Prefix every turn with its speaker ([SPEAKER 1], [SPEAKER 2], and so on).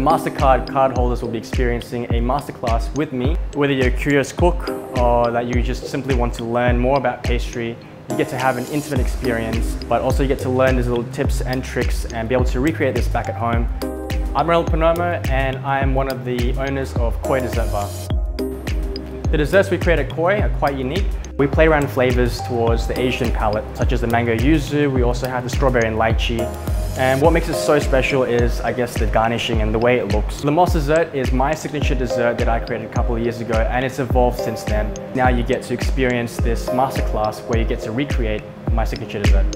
[SPEAKER 1] The MasterCard card holders will be experiencing a masterclass with me. Whether you're a curious cook or that you just simply want to learn more about pastry, you get to have an intimate experience, but also you get to learn these little tips and tricks and be able to recreate this back at home. I'm Reynold Poernomo and I am one of the owners of Koi Dessert Bar. The desserts we create at Koi are quite unique. We play around flavors towards the Asian palate, such as the mango yuzu, we also have the strawberry and lychee, and what makes it so special is, I guess, the garnishing and the way it looks. The Moss dessert is my signature dessert that I created a couple of years ago and it's evolved since then. Now you get to experience this masterclass where you get to recreate my signature dessert.